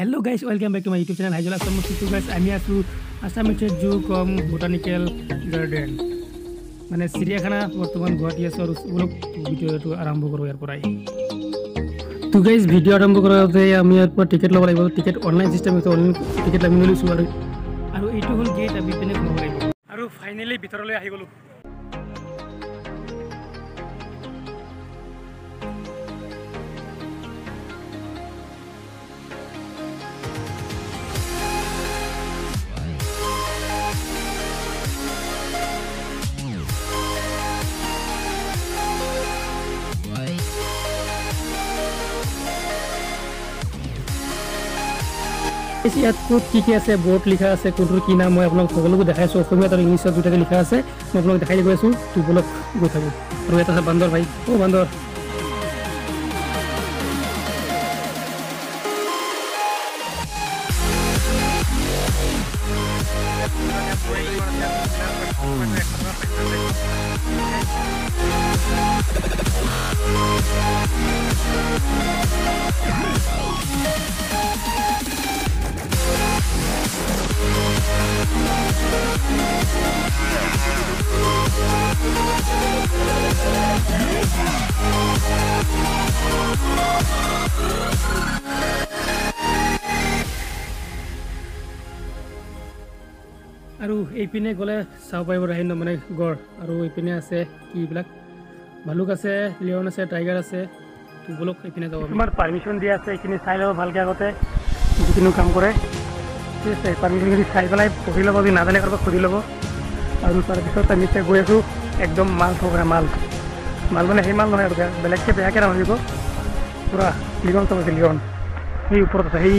Hello' guys welcome back to my YouTube channel হাইজল আছাম চিটু guys আমি আছোঁ আছামিছত জু কম বটানিকেল গাৰ্ডেন মানে চিৰিয়াখানা বৰ্তমান গুৱাহাটী আছোঁ আৰু অলপ ভিডিঅ'টো আৰম্ভ কৰোঁ ইয়াৰ পৰাই। তো গাইজ ভিডিঅ' আৰম্ভ কৰোঁতে আমি ইয়াৰ পৰা টিকেট ল'ব লাগিব। টিকেট অনলাইন চিষ্টেম আছে অনলাইন টিকেট আমি লৈছোঁ আৰু আৰু এইটো হ'ল গেট আমি পিনে সোমাব লাগিব। আৰু ফাইনেলি ভিতৰলৈ আহি গ'লোঁ। ইয়াত ক'ত কি কি আছে বৰ্ড লিখা আছে কোনটোৰ কি নাম মই আপোনাক সকলোকে দেখাইছোঁ অসমীয়াত আৰু ইংলিছত দুটাকে লিখা আছে মই আপোনাক দেখাই গৈ আছোঁ তো বলক গৈ থাকোঁ। আৰু ইয়াত আছে বান্দৰ ভাই অ' বান্দৰ। আৰু এইপিনে গ'লে চাব পাৰিব ৰাহিন্য মানে গড়। আৰু এইপিনে আছে কি এইবিলাক? ভালুক আছে লিঅন আছে টাইগাৰ আছে। বলক এইপিনে যাব। তোমাৰ পাৰ্মিশ্যন দিয়া আছে এইখিনি চাই ল'ব ভালকৈ আগতে। যিকোনো কাম কৰে। ঠিক আছে পাৰ্মিশ্যনখিনি চাই পেলাই পঢ়ি ল'ব যদি নাজানে কাৰোবাক সুধি ল'ব। আৰু তাৰপিছত আমি এতিয়া গৈ আছোঁ একদম মাল থকা মাল। মাল মানে সেই মাল নহয় আৰু বেলেগকৈ বেয়াকৈ নামাৰিব পূৰা লিঅন চব আছে লিঅন সেই ওপৰত আছে সেই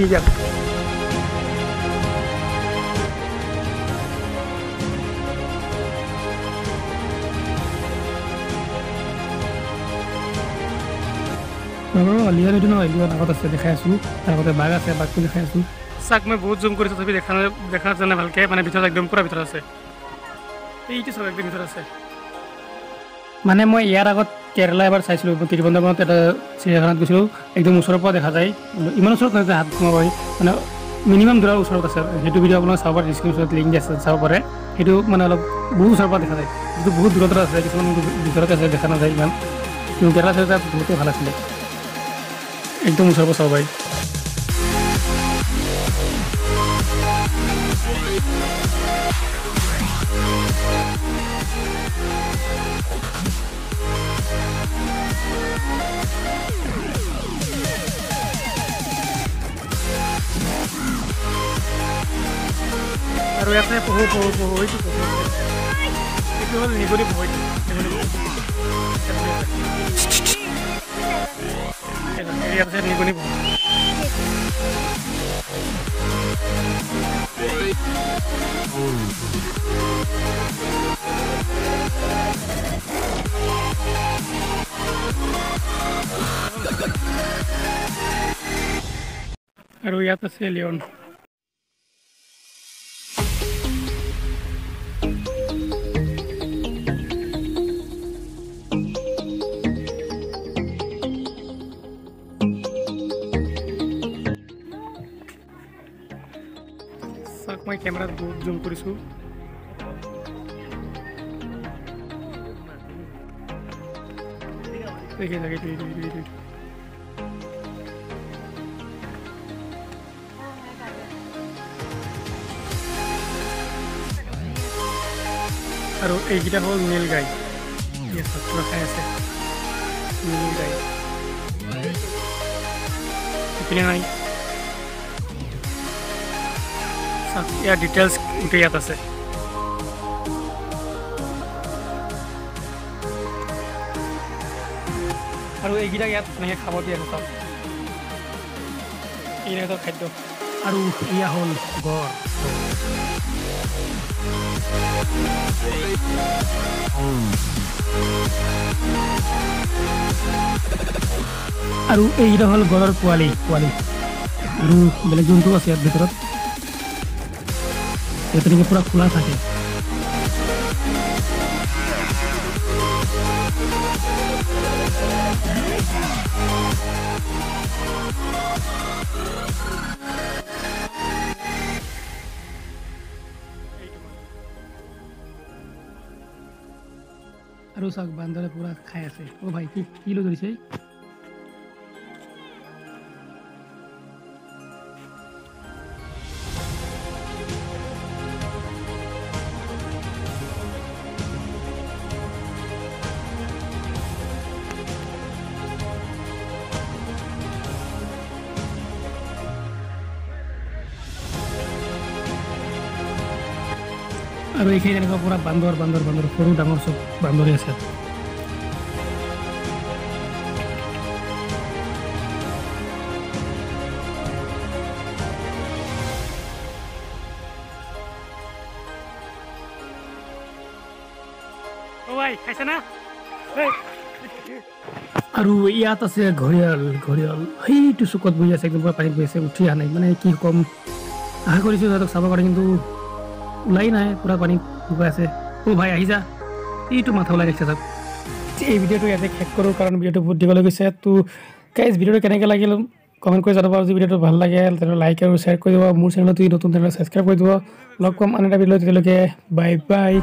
জেগা লিঅন এইটো নহয় লিঅন আগত আছে দেখাই আছোঁ। তাৰ আগতে বাঘ আছে বাঘটো দেখাই আছোঁ। চাক মই বহুত জুম কৰিছোঁ তথাপি দেখা নাই দেখা যোৱা নাই ভালকৈ মানে ভিতৰত একদম পূৰা ভিতৰত আছে। এইটো চব একদম ভিতৰত আছে। মানে মই ইয়াৰ আগত কেৰেলা এবাৰ চাইছিলোঁ মই তিৰুৱনন্তপুৰমত এটা চিৰিয়াখানাত গৈছিলোঁ একদম ওচৰৰ পৰা দেখা যায়। ইমান ওচৰত নহয় যে হাত পাৰি মানে মিনিমাম দূৰৰ ওচৰত আছে। সেইটো ভিডিঅ' আপোনাক চাব পাৰে ডিছক্ৰিপশ্যনত লিংক আছে চাব পাৰে। সেইটো মানে অলপ বহুত ওচৰৰ পৰা দেখা যায়। যিটো বহুত দূৰত আছে কিছুমান ভিতৰতে আছে দেখা নাযায় ইমান। কিন্তু কেৰেলা চাইড তাত বহুতেই ভাল আছিলে। একদম পৰা চাব পাৰি। আৰু ইয়াতে পহু পহু পহু আছে এইটো হ'ল নিগনি পহু পহু ইয়াত আছে নিগনি পহু আৰু ইয়াত মই কেমেৰাত বহুত জুম কৰিছোঁ আৰু এইকেইটা হ'ল নীল গাই খাই আছে নীল গাই ইপিনে নাই ইয়াৰ ডিটেইলছ গোটেই ইয়াত আছে। আৰু এইকেইটাক ইয়াত এনেকৈ খাব দিয়ে চাওক এইকেইটা খাদ্য। আৰু এয়া হ'ল গড়। আৰু এইকেইটা হ'ল গড়ৰ পোৱালি পোৱালি। আৰু বেলেগ জন্তু আছে ইয়াত ভিতৰত। ভেতরে নাকি পুরো খোলা থাকে। আৰু চাওক বান্দৰে পুৰা খাই আছে। অ' ভাই, কি কিলো ধৰিছে আৰু এইখিনি তেনেকুৱা পূৰা বান্দৰ বান্দৰ বান্দৰ সৰু ডাঙৰ চব বান্দৰে আছে। আৰু ইয়াত আছে ঘৰিয়াল ঘৰিয়াল। সেইটো চুকত বহি আছে একদম পূৰা পানীত বহি আছে উঠি অহা নাই। মানে কি ক'ম? আশা কৰিছোঁ সিহঁতক চাব কাৰণে কিন্তু ওলাই নাই পূৰা পানী শুকাই আছে। অ' ভাই আহি যা। এইটো মাথা ওলাই গৈছে চাওক এই ভিডিঅ'টো ইয়াতে শেষ কৰোঁ কাৰণ ভিডিঅ'টো বহুত দিবলৈ গৈছে তো কাইজ ভিডিঅ'টো কেনেকৈ লাগিল কমেণ্ট কৰি জনাব যদি ভিডিঅ'টো ভাল লাগে তেনেহ'লে লাইক আৰু শ্বেয়াৰ কৰি দিব। মোৰ চেনেলত যদি নতুন চেনেলত ছাবস্ক্ৰাইব কৰি দিব। লগ পাম আন এটা ভিডিঅ' তেতিয়ালৈকে বাই বাই